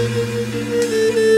Música